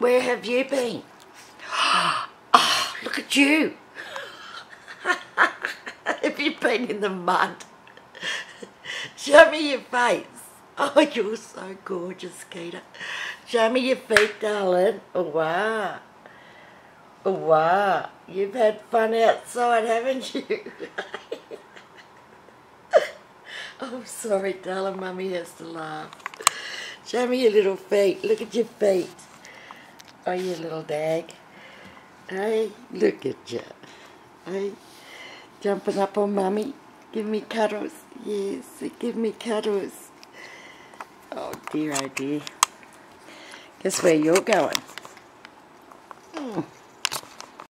Where have you been? Oh, look at you. have you been in the mud? Show me your face. Oh, you're so gorgeous, Keita. Show me your feet, darling. Oh, wow. Oh, wow. You've had fun outside, haven't you? oh, sorry, darling. Mummy has to laugh. Show me your little feet. Look at your feet. You little dag. Hey, look at you. Hey, jumping up on mommy. Give me cuddles. Yes, give me cuddles. Oh dear, oh dear. Guess where you're going?